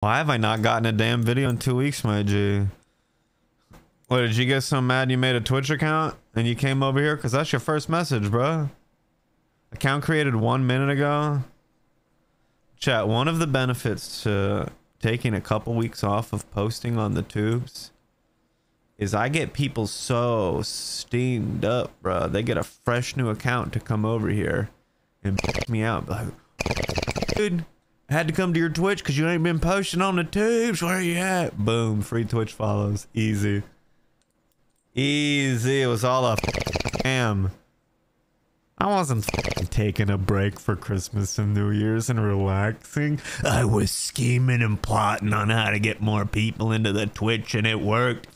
Why have I not gotten a damn video in two weeks, my G? What, did you get so mad you made a Twitch account and you came over here? Because that's your first message, bro. Account created one minute ago. Chat, one of the benefits to taking a couple weeks off of posting on the tubes is I get people so steamed up, bro. They get a fresh new account to come over here and me out. Like, dude, Had to come to your Twitch because you ain't been posting on the tubes. Where you at? Boom, free Twitch follows. Easy. Easy. It was all a scam. I wasn't taking a break for Christmas and New Year's and relaxing. I was scheming and plotting on how to get more people into the Twitch and it worked.